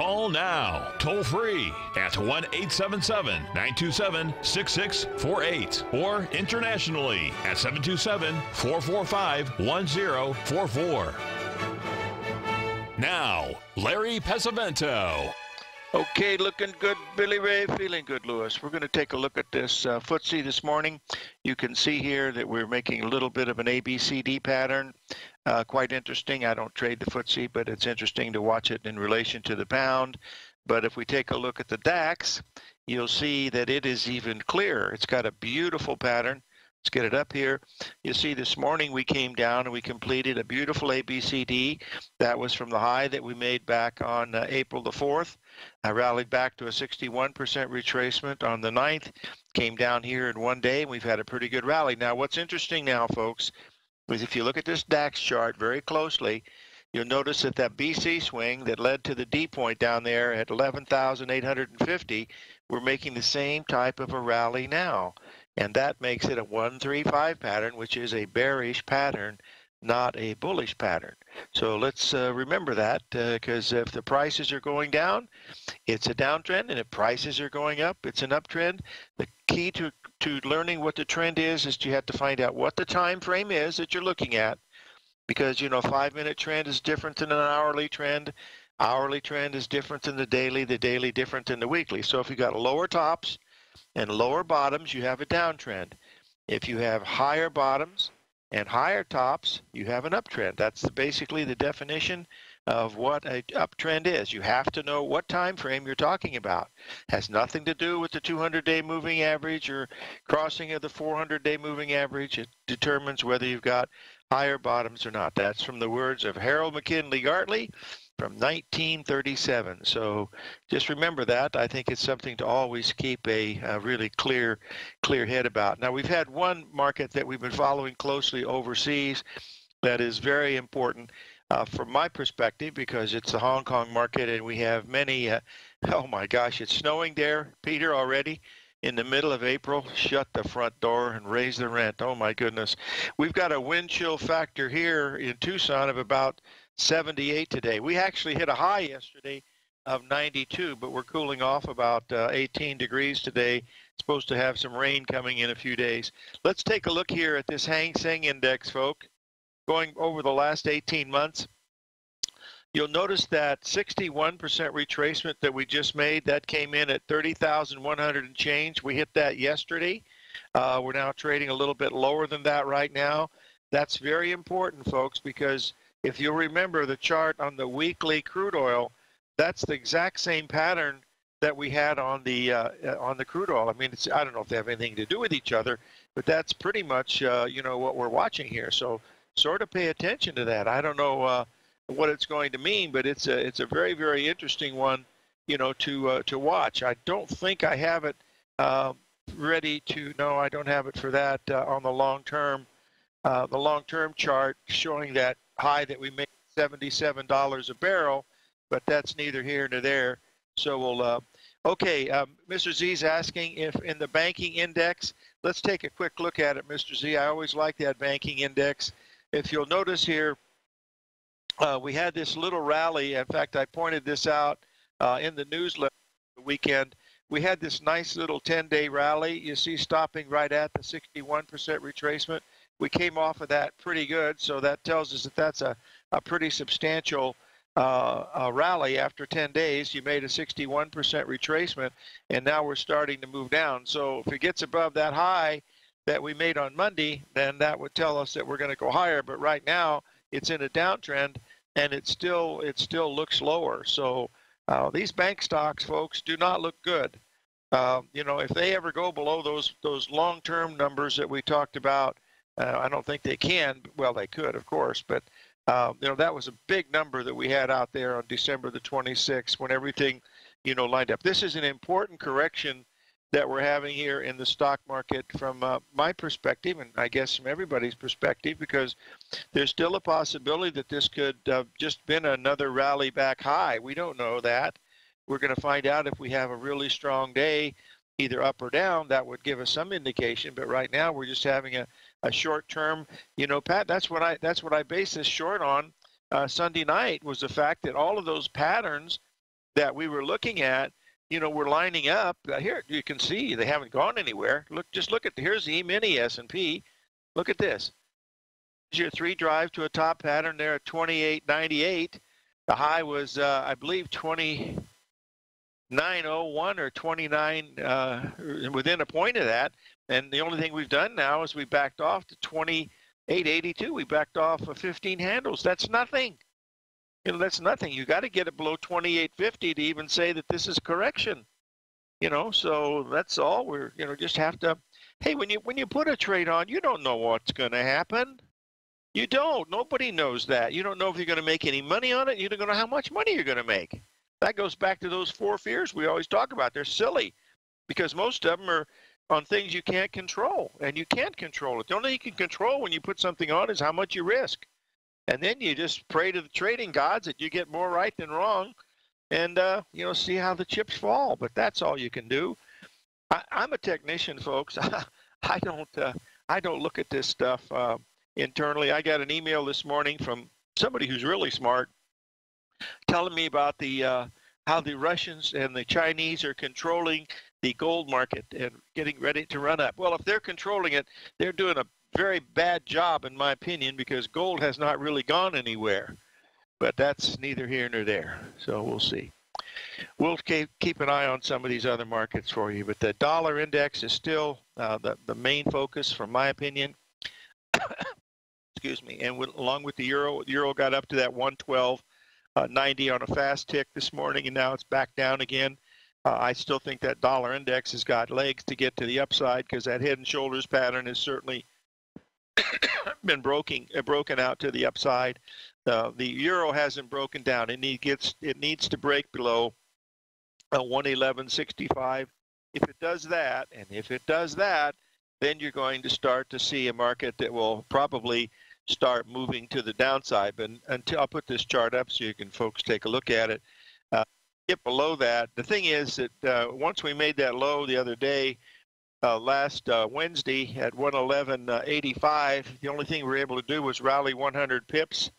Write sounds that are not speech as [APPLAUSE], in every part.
Call now, toll free at 1 877 927 6648 or internationally at 727 445 1044. Now, Larry Pesavento. Okay, looking good, Billy Ray. Feeling good, Lewis. We're going to take a look at this uh, FTSE this morning. You can see here that we're making a little bit of an ABCD pattern. Uh, quite interesting. I don't trade the FTSE, but it's interesting to watch it in relation to the pound. But if we take a look at the DAX, you'll see that it is even clearer. It's got a beautiful pattern. Let's get it up here. You see this morning we came down and we completed a beautiful ABCD. That was from the high that we made back on uh, April the 4th. I rallied back to a 61% retracement on the 9th. Came down here in one day and we've had a pretty good rally. Now what's interesting now, folks, is if you look at this DAX chart very closely, you'll notice that that BC swing that led to the D point down there at 11,850, we're making the same type of a rally now. And that makes it a 135 pattern, which is a bearish pattern, not a bullish pattern. So let's uh, remember that because uh, if the prices are going down, it's a downtrend, and if prices are going up, it's an uptrend. The key to, to learning what the trend is is you have to find out what the time frame is that you're looking at because you know five minute trend is different than an hourly trend. Hourly trend is different than the daily the daily different than the weekly. So if you got lower tops and lower bottoms you have a downtrend. If you have higher bottoms and higher tops you have an uptrend. That's basically the definition of what a uptrend is you have to know what time frame you're talking about it has nothing to do with the 200 day moving average or crossing of the 400 day moving average it determines whether you've got higher bottoms or not. That's from the words of Harold McKinley Gartley from 1937. So just remember that. I think it's something to always keep a, a, really clear, clear head about. Now we've had one market that we've been following closely overseas that is very important uh, from my perspective because it's the Hong Kong market and we have many. Uh, [LAUGHS] oh my gosh, it's snowing there, Peter already in the middle of April, shut the front door and raise the rent. Oh my goodness. We've got a wind chill factor here in Tucson of about 78 today. We actually hit a high yesterday of 92, but we're cooling off about uh, 18 degrees today. Supposed to have some rain coming in a few days. Let's take a look here at this Hang Seng Index, folks. Going over the last 18 months, You'll notice that 61% retracement that we just made, that came in at 30,100 and change. We hit that yesterday. Uh, we're now trading a little bit lower than that right now. That's very important, folks, because if you remember the chart on the weekly crude oil, that's the exact same pattern that we had on the uh, on the crude oil. I mean, it's, I don't know if they have anything to do with each other, but that's pretty much uh, you know what we're watching here. So sort of pay attention to that. I don't know uh, what it's going to mean, but it's a it's a very very interesting one, you know, to uh, to watch. I don't think I have it uh, ready to. No, I don't have it for that uh, on the long term, uh, the long term chart showing that high that we made seventy seven dollars a barrel, but that's neither here nor there. So we'll. Uh, okay, um, Mr. Z's asking if in the banking index. Let's take a quick look at it, Mr. Z. I always like that banking index. If you'll notice here, uh, we had this little rally. In fact, I pointed this out uh, in the newsletter the weekend. We had this nice little 10-day rally. You see, stopping right at the 61% retracement. We came off of that pretty good, so that tells us that that's a, a pretty substantial uh, rally after 10 days. You made a 61% retracement, and now we're starting to move down. So if it gets above that high that we made on Monday, then that would tell us that we're going to go higher. But right now, it's in a downtrend, and it still it still looks lower. So uh, these bank stocks, folks, do not look good. Uh, you know, if they ever go below those those long-term numbers that we talked about, uh, I don't think they can. Well, they could, of course, but um, you know that was a big number that we had out there on December the 26th when everything, you know, lined up. This is an important correction that we're having here in the stock market from uh, my perspective, and I guess from everybody's perspective, because there's still a possibility that this could uh, just been another rally back high. We don't know that. We're going to find out if we have a really strong day, either up or down. That would give us some indication. But right now, we're just having a, a short term. You know, Pat, that's what I that's what I base this short on. Uh, Sunday night was the fact that all of those patterns that we were looking at you know, we're lining up. Uh, here you can see they haven't gone anywhere. Look, just look at the, here's the E-mini S&P. Look at this. Here's your three drive to a top pattern there at 28.98. The high was, uh, I believe, 29.01 or 29 uh, within a point of that. And the only thing we've done now is we backed off to 28.82. We backed off of 15 handles. That's nothing you know that's nothing. You got to get it below 2850 to even say that this is correction. You know so that's all we're you know just have to hey when you when you put a trade on you don't know what's going to happen. You don't. Nobody knows that. You don't know if you're going to make any money on it. You don't know how much money you're going to make. That goes back to those four fears we always talk about. They're silly because most of them are on things you can't control and you can't control it. The only thing you can control when you put something on is how much you risk and then you just pray to the trading gods that you get more right than wrong, and uh, you know see how the chips fall. But that's all you can do. I, am a technician, folks. [LAUGHS] I don't uh, I don't look at this stuff uh, internally. I got an email this morning from somebody who's really smart, telling me about the uh, how the Russians and the Chinese are controlling the gold market and getting ready to run up. Well, if they're controlling it, they're doing a very bad job, in my opinion, because gold has not really gone anywhere. But that's neither here nor there. So we'll see. We'll keep an eye on some of these other markets for you. But the dollar index is still uh, the, the main focus, from my opinion. [COUGHS] Excuse me. And with, along with the euro, the euro got up to that 112. Uh, 90 on a fast tick this morning, and now it's back down again. Uh, I still think that dollar index has got legs to get to the upside because that head and shoulders pattern is certainly [COUGHS] been broken uh, broken out to the upside. Uh, the euro hasn't broken down. It need, gets it needs to break below uh, 111.65. If it does that, and if it does that, then you're going to start to see a market that will probably start moving to the downside. But until I'll put this chart up so you can folks take a look at it. Uh, get below that. The thing is that uh, once we made that low the other day, uh, last uh, Wednesday at 111.85. The only thing we were able to do was rally 100 pips.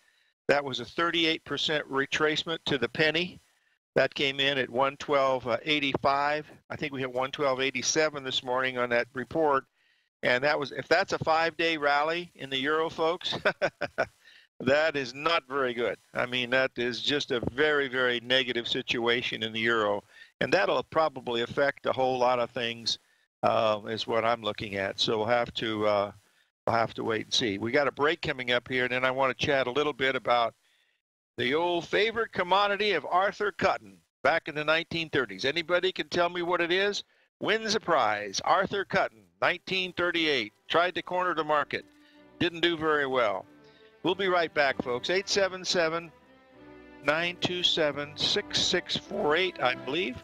That was a 38% retracement to the penny. That came in at 112.85. I think we hit 112.87 this morning on that report. And that was if that's a five-day rally in the euro, folks. [LAUGHS] that is not very good. I mean, that is just a very, very negative situation in the euro, and that'll probably affect a whole lot of things uh, is what I'm looking at. So we'll have to uh, we'll have to wait and see. We got a break coming up here, and then I want to chat a little bit about the old favorite commodity of Arthur Cutten back in the 1930s. Anybody can tell me what it is? Wins a prize. Arthur Cutten, 1938. Tried to corner the market. Didn't do very well. We'll be right back, folks. 877 927 6648, I believe.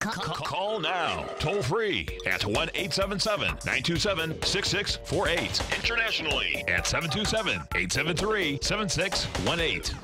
Call now, toll free at 1 877 927 6648. Internationally at 727 873 7618.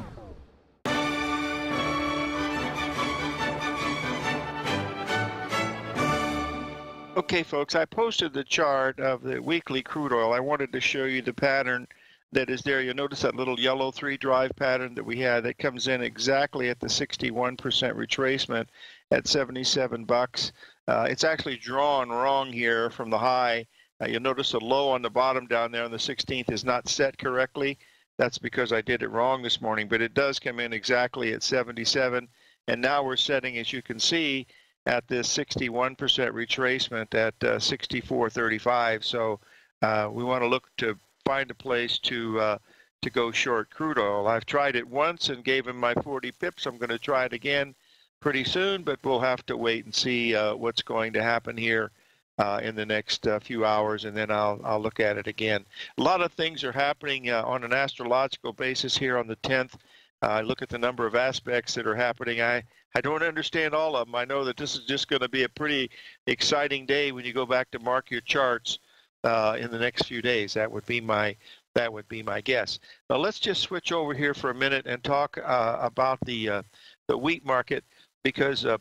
Okay, folks, I posted the chart of the weekly crude oil. I wanted to show you the pattern that is there. You'll notice that little yellow three drive pattern that we had that comes in exactly at the 61% retracement at 77 bucks. Uh, it's actually drawn wrong here from the high. Uh, you'll notice the low on the bottom down there on the 16th is not set correctly. That's because I did it wrong this morning, but it does come in exactly at 77. And now we're setting, as you can see, at this 61% retracement at uh, 64.35. So uh, we want to look to find a place to uh, to go short crude oil. I've tried it once and gave him my 40 pips. I'm going to try it again pretty soon, but we'll have to wait and see uh, what's going to happen here uh, in the next uh, few hours, and then I'll I'll look at it again. A lot of things are happening uh, on an astrological basis here on the 10th. I look at the number of aspects that are happening. I I don't understand all of them. I know that this is just going to be a pretty exciting day when you go back to mark your charts uh, in the next few days. That would be my that would be my guess. Now let's just switch over here for a minute and talk uh, about the uh, the wheat market because uh,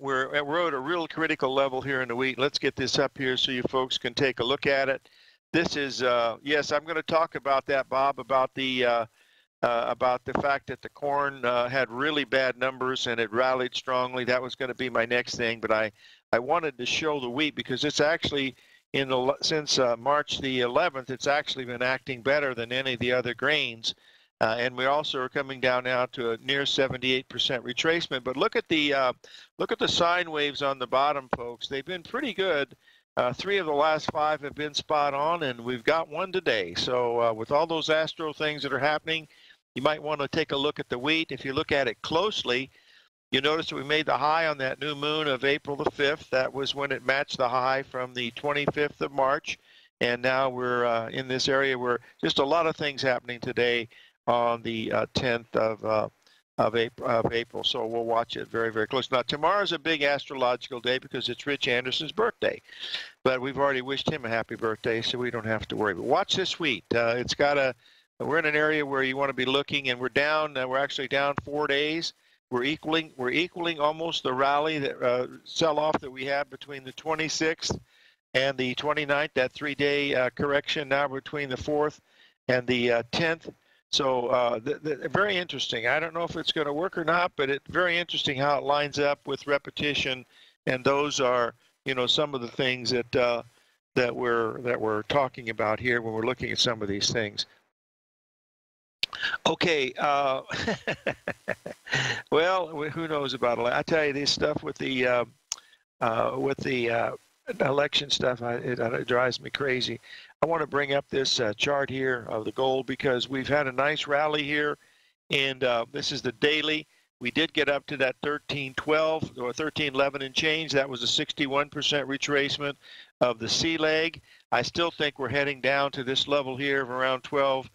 we're we're at a real critical level here in the wheat. Let's get this up here so you folks can take a look at it. This is uh, yes, I'm going to talk about that, Bob, about the uh, uh, about the fact that the corn uh, had really bad numbers and it rallied strongly. That was going to be my next thing, but I I wanted to show the wheat because it's actually in the since uh, March the 11th, it's actually been acting better than any of the other grains. Uh, and we also are coming down now to a near 78% retracement. But look at the uh, look at the sine waves on the bottom, folks. They've been pretty good. Uh, three of the last five have been spot on, and we've got one today. So uh, with all those astro things that are happening, you might want to take a look at the wheat. If you look at it closely, you notice that we made the high on that new moon of April the 5th. That was when it matched the high from the 25th of March. And now we're uh, in this area where just a lot of things happening today on the uh, 10th of, uh, of, April, of April. So we'll watch it very, very close. Now, tomorrow's a big astrological day because it's Rich Anderson's birthday. But we've already wished him a happy birthday, so we don't have to worry. But watch this wheat. Uh, it's got a we're in an area where you want to be looking, and we're down. Uh, we're actually down four days. We're equaling. We're equaling almost the rally that uh, sell-off that we had between the 26th and the 29th. That three-day uh, correction now between the 4th and the 10th. So uh, very interesting. I don't know if it's going to work or not, but it's very interesting how it lines up with repetition, and those are you know some of the things that uh, that we're that we're talking about here when we're looking at some of these things. Okay, uh, [LAUGHS] well, who knows about it? I tell you, this stuff with the uh, uh, with the uh, election stuff, I, it, it, drives me crazy. I want to bring up this uh, chart here of the gold because we've had a nice rally here, and uh, this is the daily. We did get up to that 1312 or 1311 and change. That was a 61% retracement of the C leg. I still think we're heading down to this level here of around 12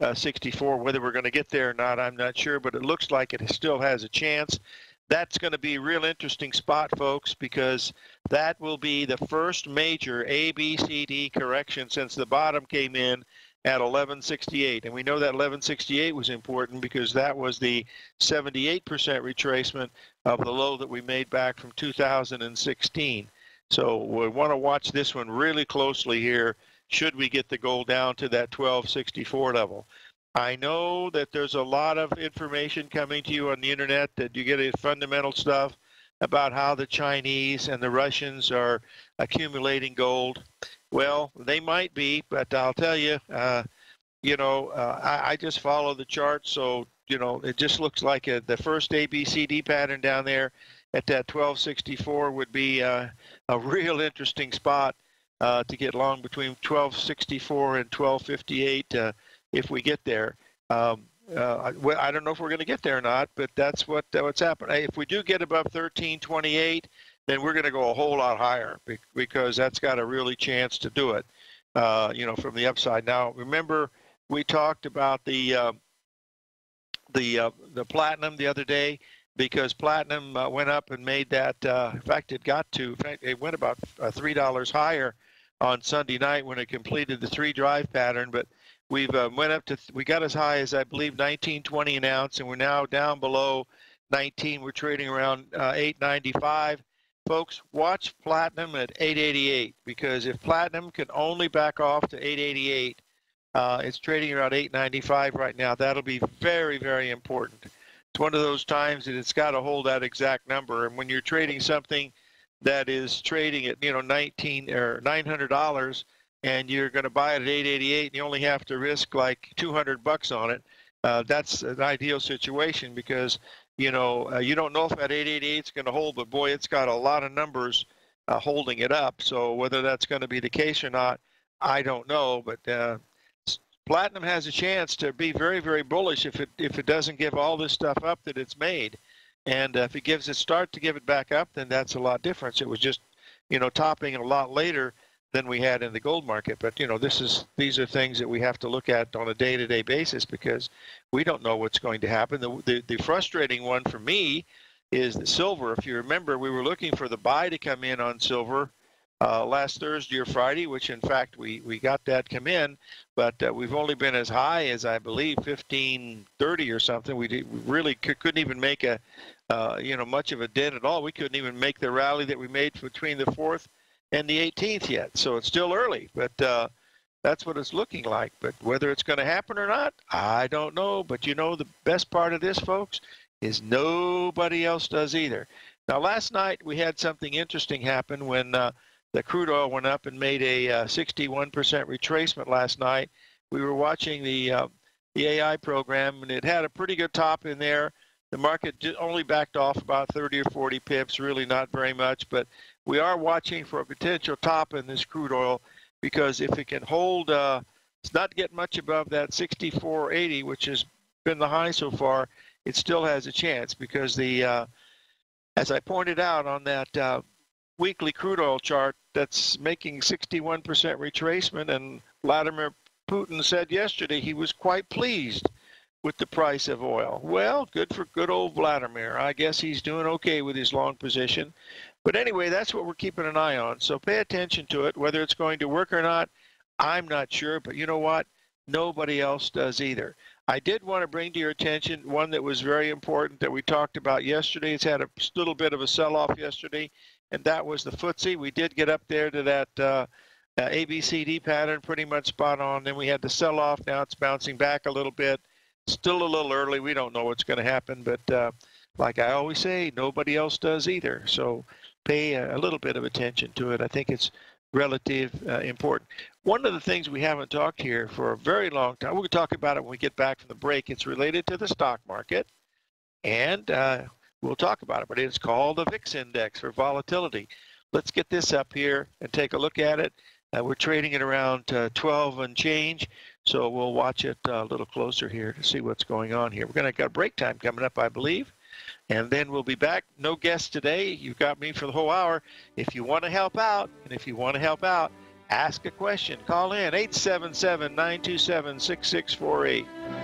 uh, 64. Whether we're going to get there or not, I'm not sure, but it looks like it still has a chance. That's going to be a real interesting spot, folks, because that will be the first major ABCD correction since the bottom came in at 1168. And we know that 1168 was important because that was the 78% retracement of the low that we made back from 2016. So we want to watch this one really closely here should we get the gold down to that 1264 level. I know that there's a lot of information coming to you on the internet that you get a fundamental stuff about how the Chinese and the Russians are accumulating gold. Well, they might be, but I'll tell you, uh, you know, uh, I, I, just follow the chart, so you know, it just looks like a, the first ABCD pattern down there at that 1264 would be uh, a real interesting spot uh, to get long between 1264 and 1258 uh, if we get there. Um, uh, I, don't know if we're going to get there or not, but that's what uh, what's happened. If we do get above 1328, then we're going to go a whole lot higher because that's got a really chance to do it. Uh, you know, from the upside. Now, remember we talked about the uh, the the platinum the other day because platinum uh, went up and made that. Uh, in fact, it got to. In fact, it went about uh, three dollars higher on Sunday night when it completed the three drive pattern. But we've uh, went up to we got as high as I believe 1920 an ounce, and we're now down below 19. We're trading around uh, 895. Folks, watch platinum at 888 because if platinum can only back off to 888, uh, it's trading around 895 right now. That'll be very, very important. It's one of those times that it's got to hold that exact number. And when you're trading something that is trading at you know 19 or 900 dollars and you're going to buy it at 888 and you only have to risk like 200 bucks on it uh, that's an ideal situation because you know uh, you don't know if that 888 is going to hold but boy it's got a lot of numbers uh, holding it up so whether that's going to be the case or not i don't know but uh, platinum has a chance to be very very bullish if it if it doesn't give all this stuff up that it's made and uh, if it gives it start to give it back up, then that's a lot different. It was just, you know, topping a lot later than we had in the gold market. But you know, this is these are things that we have to look at on a day-to-day basis because we don't know what's going to happen. The the, the frustrating one for me is the silver. If you remember, we were looking for the buy to come in on silver uh, last Thursday or Friday, which in fact we, we got that come in, but uh, we've only been as high as I believe 1530 or something. We, did, we really could, not even make a uh, you know much of a dent at all. We couldn't even make the rally that we made between the fourth and the 18th yet. So it's still early, but uh, that's what it's looking like. But whether it's going to happen or not, I don't know. But you know the best part of this, folks, is nobody else does either. Now last night we had something interesting happen when uh, the crude oil went up and made a uh, 61% retracement last night. We were watching the uh, the AI program, and it had a pretty good top in there. The market only backed off about 30 or 40 pips, really not very much, but we are watching for a potential top in this crude oil because if it can hold, uh, it's not getting much above that 64.80, which has been the high so far. It still has a chance because the, uh, as I pointed out on that uh, weekly crude oil chart that's making 61% retracement. And Vladimir Putin said yesterday he was quite pleased with the price of oil. Well, good for good old Vladimir. I guess he's doing okay with his long position. But anyway, that's what we're keeping an eye on. So pay attention to it. Whether it's going to work or not, I'm not sure. But you know what? Nobody else does either. I did want to bring to your attention one that was very important that we talked about yesterday. It's had a little bit of a sell off yesterday and that was the FTSE. We did get up there to that uh, uh, ABCD pattern, pretty much spot on. Then we had the sell off. Now it's bouncing back a little bit. Still a little early. We don't know what's going to happen, but uh, like I always say, nobody else does either. So pay a, a little bit of attention to it. I think it's relative uh, important. One of the things we haven't talked here for a very long time, we'll talk about it when we get back from the break. It's related to the stock market, and uh, we'll talk about it, but it's called the VIX index for volatility. Let's get this up here and take a look at it. Uh, we're trading it around uh, 12 and change, so we'll watch it uh, a little closer here to see what's going on here. We're going to got break time coming up, I believe. And then we'll be back. No guests today. You've got me for the whole hour. If you want to help out, and if you want to help out, ask a question. Call in 877 927 6648.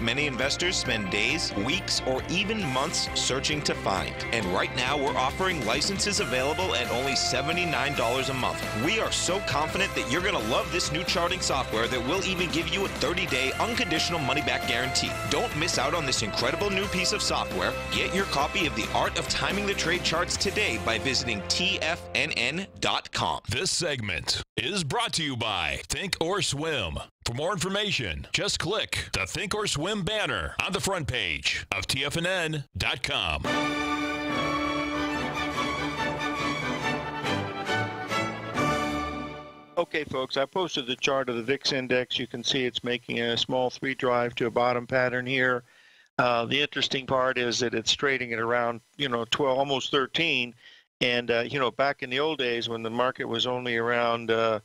many investors spend days, weeks, or even months searching to find. And right now, we're offering licenses available at only $79 a month. We are so confident that you're going to love this new charting software that will even give you a 30-day unconditional money-back guarantee. Don't miss out on this incredible new piece of software. Get your copy of The Art of Timing the Trade Charts today by visiting tfnn.com. This segment is brought to you by Think or Swim. For more information, just click the Think or Swim banner on the front page of TFNN.com. Okay, folks, I posted the chart of the VIX index. You can see it's making a small three drive to a bottom pattern here. Uh, the interesting part is that it's trading at around, you know, 12, almost 13. And, uh, you know, back in the old days when the market was only around uh,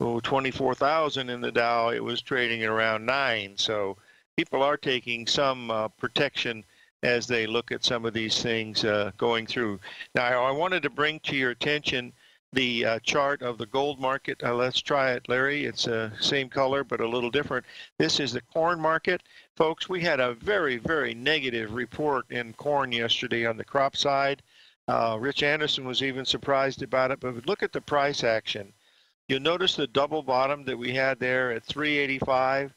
oh, 24,000 in the Dow, it was trading at around 9. So people are taking some uh, protection as they look at some of these things uh, going through. Now, I wanted to bring to your attention the uh, chart of the gold market. Uh, let's try it, Larry. It's the uh, same color but a little different. This is the corn market. Folks, we had a very, very negative report in corn yesterday on the crop side. Uh, Rich Anderson was even surprised about it, but look at the price action. You'll notice the double bottom that we had there at 385.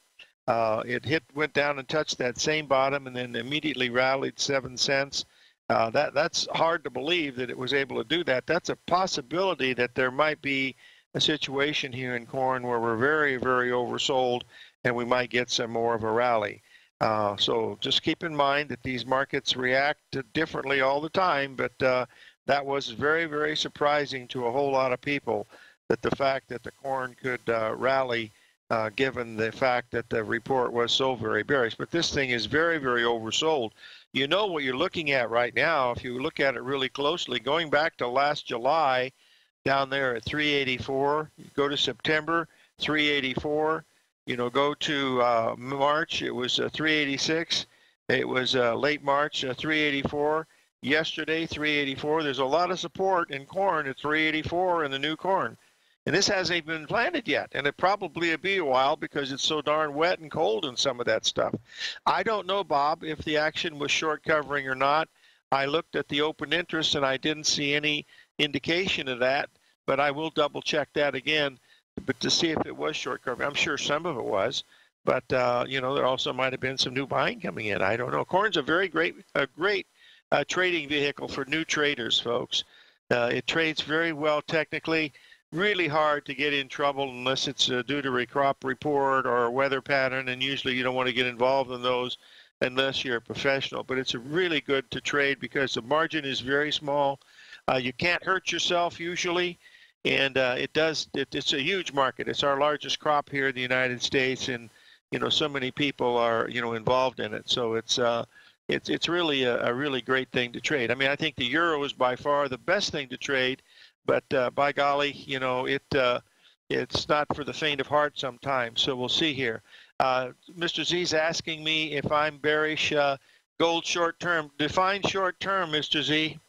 Uh, it hit, went down and touched that same bottom, and then immediately rallied seven cents. Uh, that that's hard to believe that it was able to do that. That's a possibility that there might be a situation here in corn where we're very, very oversold, and we might get some more of a rally. Uh, so just keep in mind that these markets react differently all the time, but uh, that was very, very surprising to a whole lot of people that the fact that the corn could uh, rally uh, given the fact that the report was so very bearish. But this thing is very, very oversold. You know what you're looking at right now, if you look at it really closely, going back to last July, down there at 384, go to September, 384, you know, go to uh, March, it was uh, 386. It was uh, late March, uh, 384. Yesterday, 384. There's a lot of support in corn at 384 in the new corn. And this hasn't even been planted yet, and it probably will be a while because it's so darn wet and cold and some of that stuff. I don't know, Bob, if the action was short covering or not. I looked at the open interest and I didn't see any indication of that, but I will double check that again, but to see if it was short covering. I'm sure some of it was, but uh, you know there also might have been some new buying coming in. I don't know. Corn's a very great, a great uh, trading vehicle for new traders, folks. Uh, it trades very well technically really hard to get in trouble unless it's uh, due to a crop report or a weather pattern, and usually you don't want to get involved in those unless you're a professional. But it's a really good to trade because the margin is very small. Uh, you can't hurt yourself usually, and uh, it does. It, it's a huge market. It's our largest crop here in the United States, and you know so many people are you know involved in it. So it's uh, it's it's really a, a really great thing to trade. I mean, I think the euro is by far the best thing to trade but uh, by golly, you know, it uh, it's not for the faint of heart sometimes. So we'll see here. Uh, Mr. Z's asking me if I'm bearish uh, gold short term. Define short term, Mr. Z.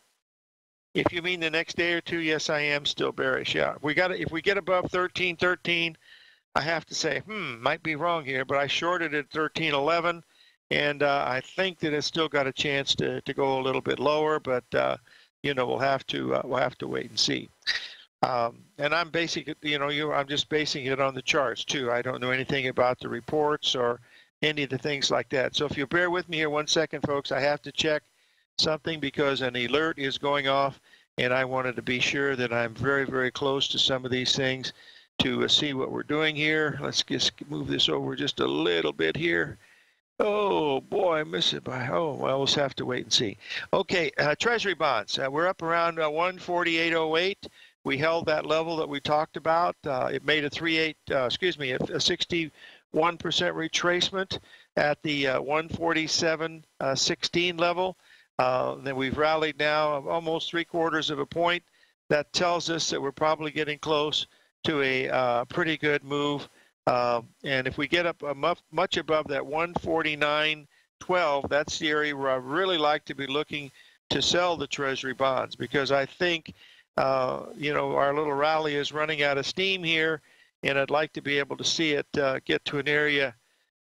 If you mean the next day or two, yes, I am still bearish. Yeah, we got if we get above 1313, I have to say, hmm, might be wrong here, but I shorted at 1311, and uh, I think that it's still got a chance to to go a little bit lower, but uh, you know, we'll have to uh, we'll have to wait and see. Um, and I'm basing you know, you, I'm just basing it on the charts too. I don't know anything about the reports or any of the things like that. So if you bear with me here one second, folks, I have to check something because an alert is going off, and I wanted to be sure that I'm very, very close to some of these things to uh, see what we're doing here. Let's just move this over just a little bit here. Oh boy, I miss it by oh well, we'll have to wait and see. Okay, uh, Treasury bonds. Uh, we're up around uh, 148.08. We held that level that we talked about. Uh, it made a 38, uh, excuse me, a, 61% retracement at the uh, 147.16 level. then we've rallied now almost three quarters of a point. That tells us that we're probably getting close to a pretty good move and if we get up much, much above that 149.12, that's the area where I really like to be looking to sell the Treasury bonds because I think, uh, you know, our little rally is running out of steam here, and I'd like to be able to see it uh, get to an area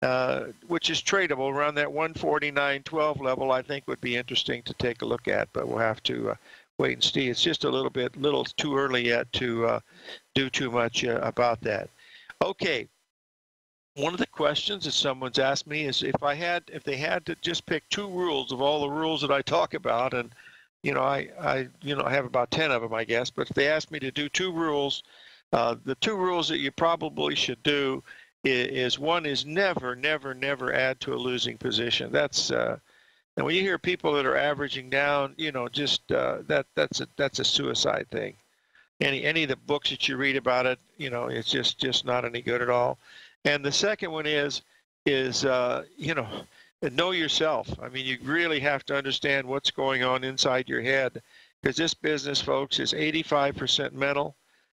uh, which is tradable around that 149.12 level. I think would be interesting to take a look at, but we'll have to uh, wait and see. It's just a little bit, little too early yet to uh, do too much uh, about that. Okay, one of the questions that someone's asked me is if I had if they had to just pick two rules of all the rules that I talk about and you know I I you know I have about 10 of them I guess but if they asked me to do two rules uh, the two rules that you probably should do is, is, one is never never never add to a losing position. That's uh, and when you hear people that are averaging down you know just uh, that that's a that's a suicide thing. Any any of the books that you read about it you know it's just just not any good at all and the second one is is uh, you know know yourself. I mean, you really have to understand what's going on inside your head because this business, folks, is 85% mental.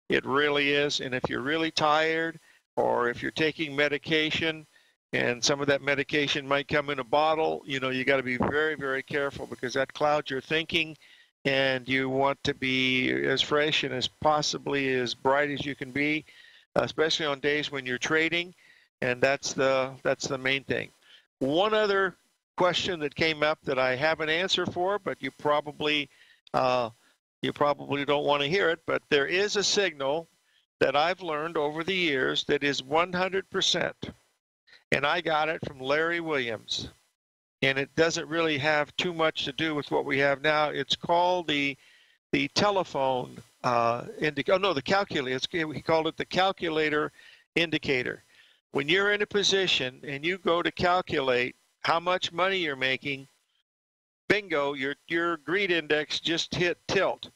It really is. And if you're really tired or if you're taking medication and some of that medication might come in a bottle, you know, you got to be very, very careful because that clouds your thinking and you want to be as fresh and as possibly as bright as you can be, especially on days when you're trading, and that's the that's the main thing. One other question that came up that I have an answer for, but you probably uh, you probably don't want to hear it, but there is a signal that I've learned over the years that is 100%. And I got it from Larry Williams. And it doesn't really have too much to do with what we have now. It's called the the telephone uh, indicator. Oh no, the calculator. He called it the calculator indicator. When you're in a position and you go to calculate how much money you're making, bingo, your your greed index just hit tilt.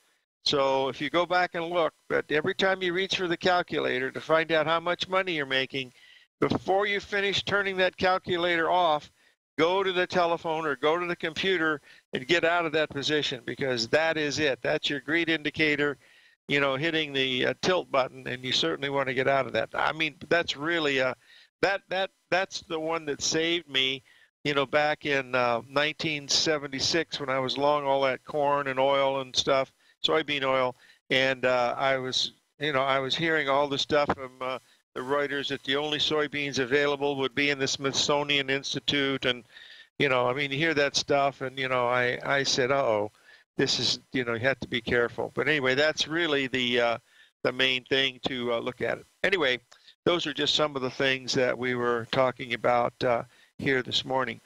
So if you go back and look, but every time you reach for the calculator to find out how much money you're making, before you finish turning that calculator off, go to the telephone or go to the computer and get out of that position because that is it. That's your greed indicator, you know, hitting the uh, tilt button, and you certainly want to get out of that. I mean, that's really a uh, that that that's the one that saved me you know, back in uh, 1976 when I was long all that corn and oil and stuff, soybean oil, and uh, I was, you know, I was hearing all the stuff from uh, the Reuters that the only soybeans available would be in the Smithsonian Institute, and you know, I mean, you hear that stuff, and you know, I I said, oh, this is, you know, you have to be careful. But anyway, that's really the uh, the main thing to uh, look at it. Anyway, those are just some of the things that we were talking about uh, here this morning.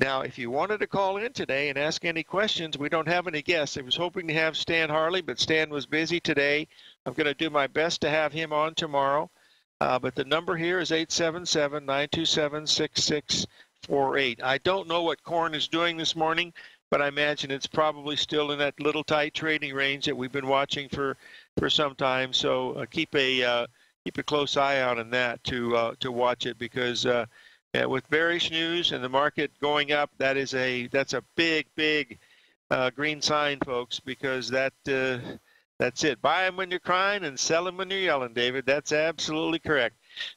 Now, if you wanted to call in today and ask any questions, we don't have any guests. I was hoping to have Stan Harley, but Stan was busy today. I'm going to do my best to have him on tomorrow. Uh, but the number here is 877 927 6648. I don't know what corn is doing this morning, but I imagine it's probably still in that little tight trading range that we've been watching for, for some time. So uh, keep a uh, keep a close eye out on that to uh, to watch it because uh, with bearish news and the market going up, that is a that's a big big uh, green sign, folks, because that uh, that's it. Buy them when you're crying and sell them when you're yelling, David. That's absolutely correct.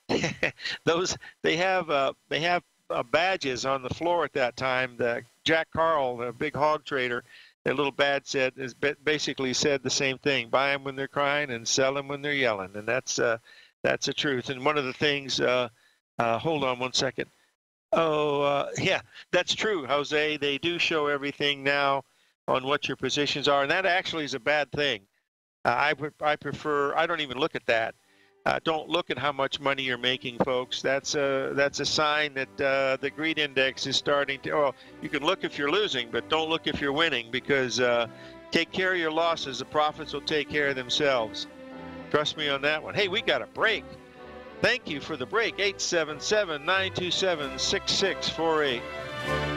[LAUGHS] Those they have they have uh, badges on the floor at that time. The Jack Carl, the big hog trader, a little bad said is basically said the same thing. Buy them when they're crying and sell them when they're yelling, and that's uh, that's the truth. And one of the things. Uh, uh, hold on one second. Oh, uh, yeah, that's true, Jose. They do show everything now on what your positions are, and that actually is a bad thing. I, I prefer, I don't even look at that. Uh, don't look at how much money you're making, folks. That's a that's a sign that uh, the greed index is starting to. Well, you can look if you're losing, but don't look if you're winning because uh, take care of your losses. The profits will take care of themselves. Trust me on that one. Hey, we got a break. Thank you for the break. 877 927 6648.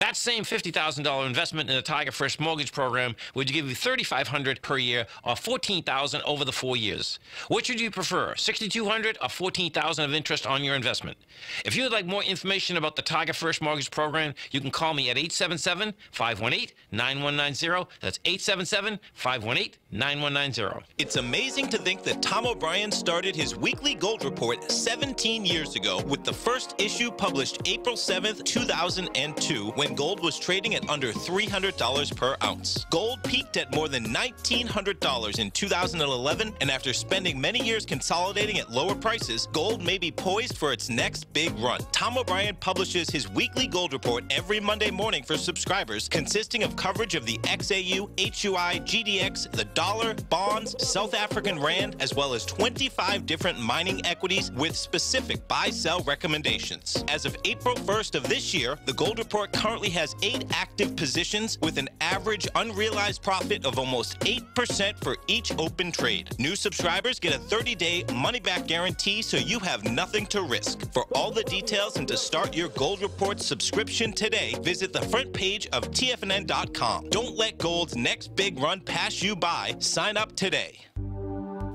That same $50,000 investment in the Tiger First mortgage program would give you 3,500 per year or 14,000 over the four years. Which would you prefer, 6,200 or 14,000 of interest on your investment? If you would like more information about the Tiger First mortgage program, you can call me at 877-518-9190. That's 877-518-9190. It's amazing to think that Tom O'Brien started his weekly gold report 17 years ago with the first issue published April 7th, 2002 when when gold was trading at under $300 per ounce. Gold peaked at more than $1,900 in 2011, and after spending many years consolidating at lower prices, gold may be poised for its next big run. Tom O'Brien publishes his weekly gold report every Monday morning for subscribers, consisting of coverage of the XAU, HUI, GDX, the dollar, bonds, South African rand, as well as 25 different mining equities with specific buy-sell recommendations. As of April 1st of this year, the gold report currently currently has eight active positions with an average unrealized profit of almost 8% for each open trade. New subscribers get a 30 day money back guarantee so you have nothing to risk. For all the details and to start your Gold Report subscription today, visit the front page of TFNN.com. Don't let gold's next big run pass you by. Sign up today.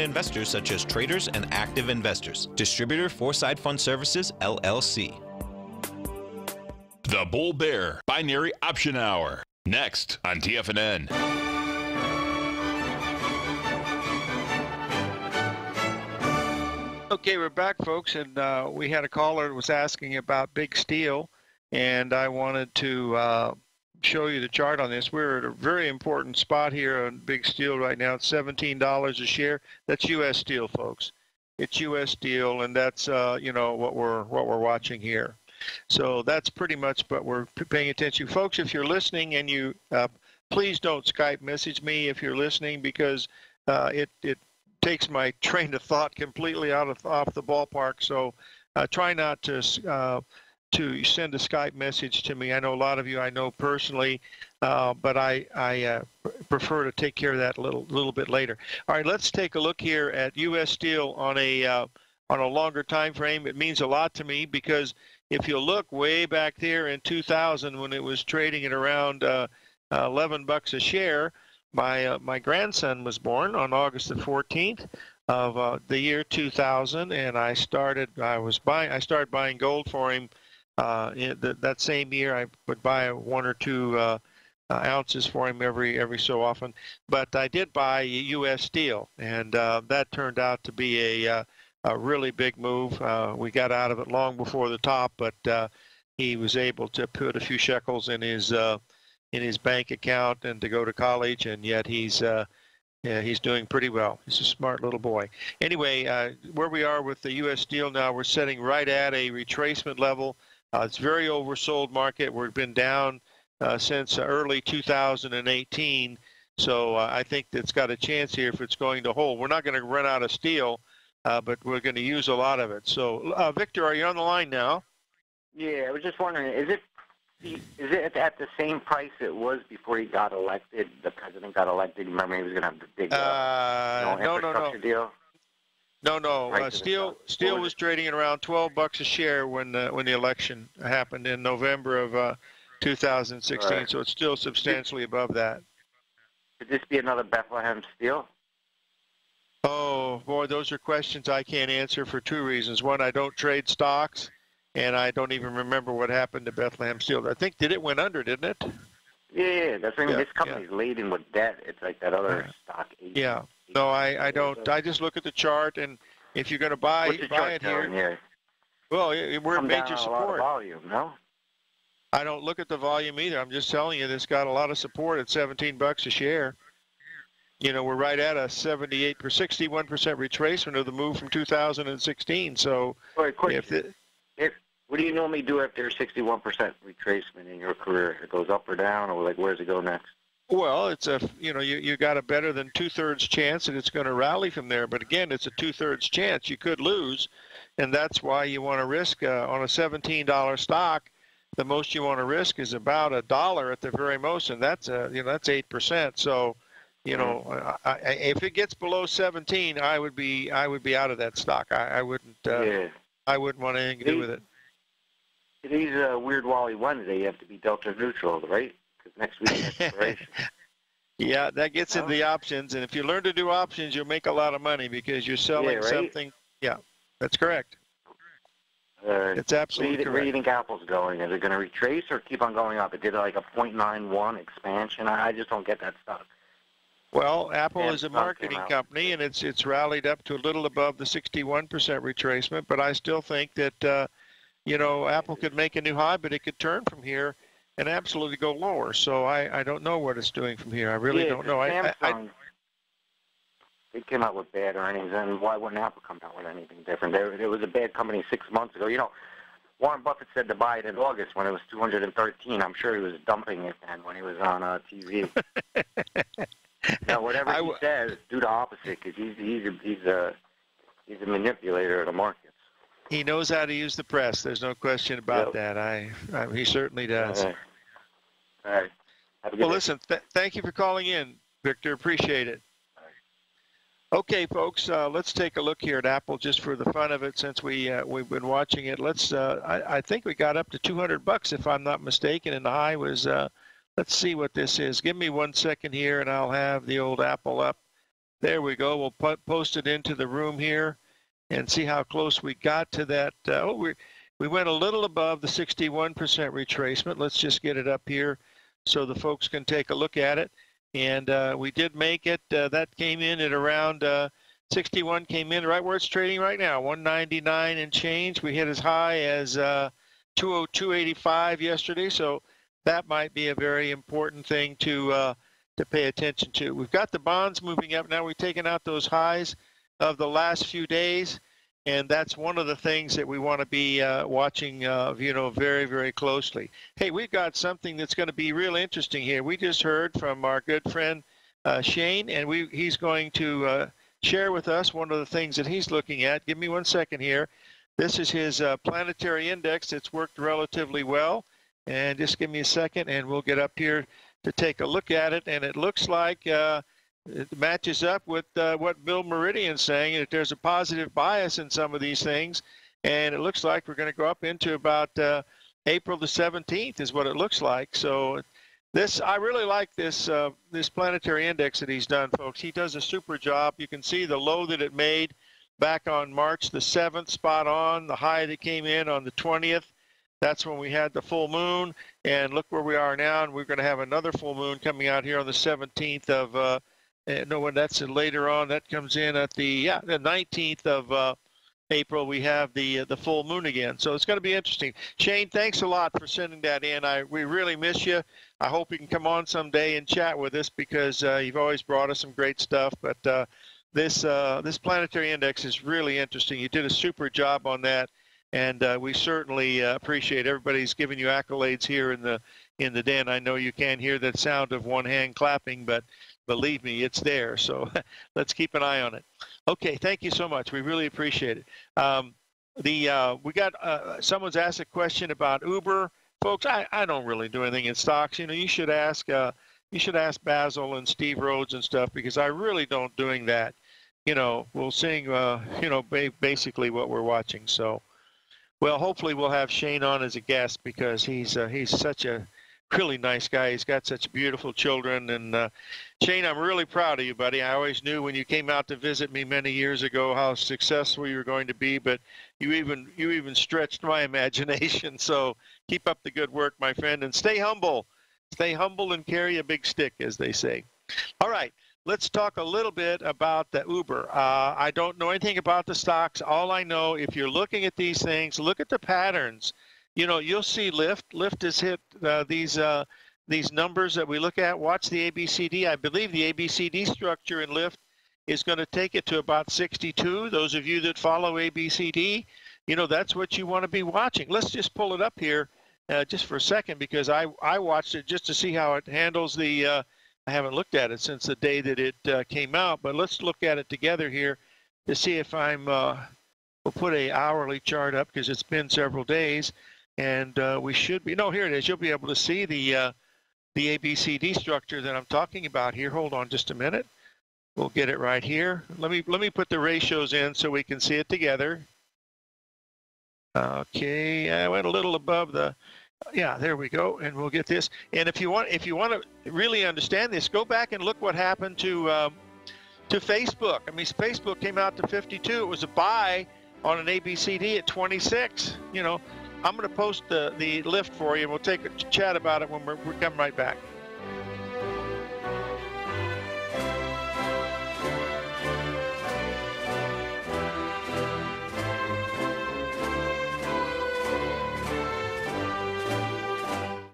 investors such as traders and active investors. Distributor Foreside Fund Services, LLC. The Bull Bear Binary Option Hour. Next on TFNN. Okay, we're back, folks, and uh, we had a caller that was asking about big steel, and I wanted to uh, show you the chart on this. We're at a very important spot here on big steel right now. It's $17 a share. That's U.S. steel, folks. It's U.S. steel, and that's uh, you know what we're what we're watching here. So that's pretty much what we're paying attention, folks. If you're listening and you uh, please don't Skype message me if you're listening because uh, it it takes my [LAUGHS] train of thought completely out of off the ballpark. So uh, try not to uh, to send a Skype message to me. I know a lot of you I know personally, uh, but I I uh, prefer to take care of that a little little bit later. All right, let's take a look here at U.S. Steel on a uh, on a longer time frame. It means a lot to me because if you look way back there in 2000 when it was trading at around uh, 11 bucks a share, my uh, my grandson was born on August the 14th of uh, the year 2000, and I started I was buying I started buying gold for him uh, that same year, I would buy one or two uh, uh, ounces for him every every so often. But I did buy U.S. Steel, and uh, that turned out to be a, uh, a really big move. We got out of it long before the top, but he was able to put a few shekels in his in his bank account and to go to college, and yet he's yeah, he's doing pretty well. He's a smart little boy. Anyway, uh, where we are with the U.S. Steel now, we're setting right at a retracement level uh, it's very oversold market. We've been down uh, since early 2018. So uh, I think it's got a chance here if it's going to hold. We're not going to run out of steel, uh, but we're going to use a lot of it. So, uh, Victor, are you on the line now? Yeah, I was just wondering, is it is it at the same price it was before he got elected? The president got elected. Remember, he was going to have the big uh, uh, know, no, no, no. deal. No, no. Uh, steel steel was trading at around 12 bucks a share when uh, when the election happened in November of uh, 2016. Right. So it's still substantially above that. Could this be another Bethlehem Steel? Oh boy, those are questions I can't answer for two reasons. One, I don't trade stocks, and I don't even remember what happened to Bethlehem Steel. I think did it went under, didn't it? Yeah, that's I mean, yeah, this company's yeah. laden with debt. It's like that other yeah. stock. Yeah. No, I, I don't. I just look at the chart, and if you're going to buy, buy it here. Here? Well, we're Come major support. volume, no? I don't look at the volume either. I'm just telling you, this got a lot of support at 17 bucks a share. You know, we're right at a 78 per 61 percent retracement of the move from 2016. So, if, the, if what do you normally do after 61 percent retracement in your career? It goes up or down, or like where does it go next? Well, it's a you know you you got a better than two thirds chance that it's going to rally from there. But again, it's a two thirds chance you could lose, and that's why you want to risk uh, on a seventeen dollar stock. The most you want to risk is about a dollar at the very most, and that's a you know that's eight percent. So, you know, mm-hmm. I, I, if it gets below seventeen, I would be I would be out of that stock. I, I wouldn't. Uh, yeah. I wouldn't want anything to do with it. These uh, weird Wally Wednesday, you have to be delta neutral, right? Because next week [LAUGHS] Yeah, that gets into Oh. the options, and if you learn to do options, you'll make a lot of money because you're selling right. something. Yeah, that's correct. Uh, It's where, do absolutely you, where do you think Apple's going? Is it going to retrace or keep on going up? It did like a 0.91 expansion. I, I just don't get that stuff. Well, Apple Yeah, is a marketing company, and it's it's rallied up to a little above the 61% retracement. But I still think that uh, you know Apple could make a new high, but it could turn from here and absolutely go lower. So I, I don't know what it's doing from here. I really yeah, don't know. I, I, I Samsung, they came out with bad earnings, and why wouldn't Apple come out with anything different? There, it was a bad company six months ago. You know, Warren Buffett said to buy it in August when it was 213. I'm sure he was dumping it then when he was on uh, TV. [LAUGHS] now, whatever he w- says, do the opposite because he's he's a, he's a he's a manipulator of the markets. He knows how to use the press. There's no question about Yep. that. I, I he certainly does. All right. Have a good Well, day. listen, th- thank you for calling in, Victor. Appreciate it. Okay, folks, uh, let's take a look here at Apple just for the fun of it. Since we uh, we've been watching it, let's. Uh, I, I think we got up to 200 bucks, if I'm not mistaken, and the high was. Uh, let's see what this is. Give me one second here, and I'll have the old Apple up. There we go. We'll put, post it into the room here, and see how close we got to that. Uh, oh, we we went a little above the 61% retracement. Let's just get it up here so the folks can take a look at it. And uh, we did make it. Uh, that came in at around uh, 61. Came in right where it's trading right now, 199 and change. We hit as high as uh, 202.85 yesterday. So that might be a very important thing to uh, to pay attention to. We've got the bonds moving up now. We've taken out those highs of the last few days, and that's one of the things that we want to be uh, watching, uh, you know, very very closely. Hey, we've got something that's going to be real interesting here. We just heard from our good friend uh, Shane, and we he's going to uh, share with us one of the things that he's looking at. Give me one second here. This is his uh, planetary index. It's worked relatively well. And just give me a second, and we'll get up here to take a look at it. And it looks like uh, it matches up with uh, what Bill Meridian's saying, that there's a positive bias in some of these things. And it looks like we're going to go up into about uh, April the 17th is what it looks like. So this, I really like this uh, this planetary index that he's done, folks. He does a super job. You can see the low that it made back on March the 7th, spot on. The high that came in on the 20th. That's when we had the full moon, and look where we are now. And we're going to have another full moon coming out here on the 17th of. Eh, no, when that's later on. That comes in at the yeah the 19th of uh, April. We have the uh, the full moon again, so it's going to be interesting. Shane, thanks a lot for sending that in. I we really miss you. I hope you can come on someday and chat with us because uh, you've always brought us some great stuff. But uh, this uh, this planetary index is really interesting. You did a super job on that, and uh, we certainly appreciate everybody's giving you accolades here in the in the den. I know you can't hear that sound of one hand clapping, but believe me, it's there. So [LAUGHS] let's keep an eye on it. Okay, thank you so much. We really appreciate it. Um, the uh, we got uh, someone's asked a question about Uber, folks. I, I don't really do anything in stocks. You know, you should ask uh, you should ask Basil and Steve Rhodes and stuff because I really don't doing that. You know, we'll seeing uh, you know ba- basically what we're watching. So, well, hopefully we'll have Shane on as a guest because he's uh, he's such a really nice guy. He's got such beautiful children. And uh, Shane, I'm really proud of you, buddy. I always knew when you came out to visit me many years ago how successful you were going to be, but you even you even stretched my [LAUGHS] imagination. So keep up the good work, my friend, and stay humble. Stay humble and carry a big stick, as they say. All right. Let's talk a little bit about the Uber. Uh, I don't know anything about the stocks. All I know, if you're looking at these things, look at the patterns you know, you'll see Lyft. Lyft has hit uh, these uh, these numbers that we look at. Watch the ABCD. I believe the ABCD structure in Lyft is going to take it to about 62. Those of you that follow ABCD, you know, that's what you want to be watching. Let's just pull it up here uh, just for a second because I, I watched it just to see how it handles the, uh, I haven't looked at it since the day that it uh, came out, but let's look at it together here to see if I'm, uh, we'll put a hourly chart up because it's been several days and uh, we should be no here it is you'll be able to see the uh, the abcd structure that i'm talking about here hold on just a minute we'll get it right here let me let me put the ratios in so we can see it together okay i went a little above the yeah, there we go, and we'll get this. And if you want, if you want to really understand this, go back and look what happened to um, to Facebook. I mean, Facebook came out to 52. It was a buy on an ABCD at 26. You know, I'm going to post the the Lyft for you, and we'll take a chat about it when we're, we're coming right back.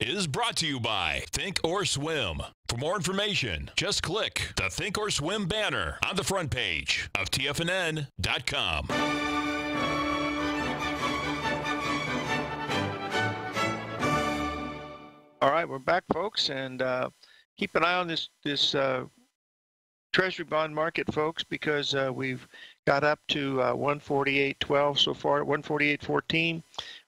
is brought to you by Think or Swim. For more information, just click the Think or Swim banner on the front page of TFNN.com. All right, we're back, folks, and uh, keep an eye on this this uh, Treasury bond market, folks, because uh, we've got up to uh, 148.12 so far, 148.14.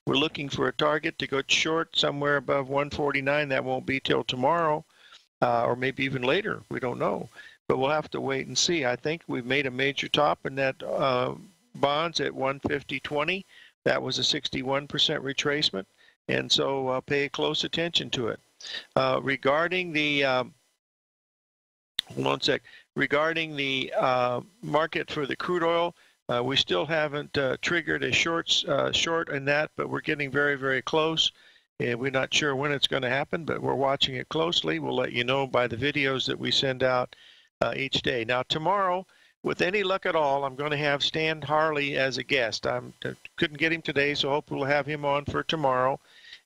We're looking for a target to go short somewhere above 149. That won't be till tomorrow, uh, or maybe even later. We don't know, but we'll have to wait and see. I think we've made a major top in that uh, bonds at 150.20. That was a 61% retracement, and so uh, pay close attention to it. Uh, regarding the um, hold on a sec. Regarding the uh, market for the crude oil, uh, we still haven't uh, triggered a short uh, short in that, but we're getting very, very close. And we're not sure when it's going to happen, but we're watching it closely. We'll let you know by the videos that we send out uh, each day. Now, tomorrow, with any luck at all, I'm going to have Stan Harley as a guest. I couldn't get him today, so hope we'll have him on for tomorrow.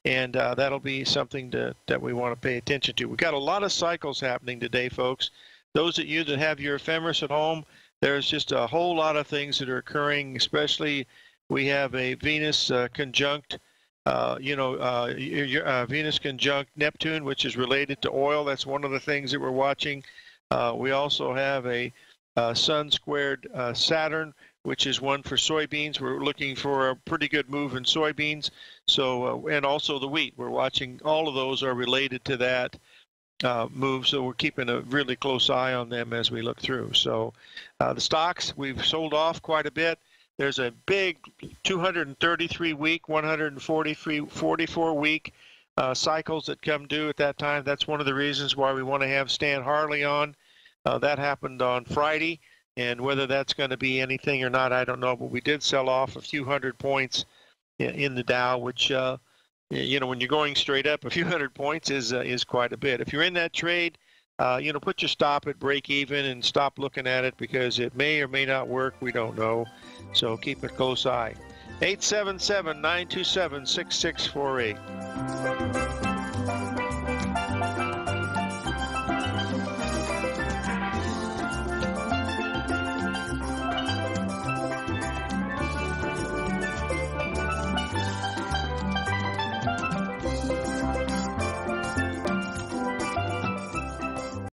And uh, that'll be something to, that we want to pay attention to. We've got a lot of cycles happening today, folks. Those of you that have your ephemeris at home, there's just a whole lot of things that are occurring, especially we have a Venus uh, conjunct uh, you know, uh, uh, Venus conjunct Neptune, which is related to oil. That's one of the things that we're watching. Uh, we also have a uh, Sun squared Saturn, which is one for soybeans. We're looking for a pretty good move in soybeans. So, and also the wheat. We're watching. All of those are related to that. Move, so we're keeping a really close eye on them as we look through. So, the stocks we've sold off quite a bit. There's a big 233 week, 143, 44 week uh, cycles that come due at that time. That's one of the reasons why we want to have Stan Harley on. Uh, that happened on Friday, and whether that's going to be anything or not, I don't know. But we did sell off a few hundred points in, the Dow, which uh, you know when you're going straight up, a few [LAUGHS] hundred points is uh, is quite a bit. If you're in that trade, uh, you know, put your stop at break even and stop looking at it because it may or may not work. We don't know. So keep a close eye. 877 927 6648.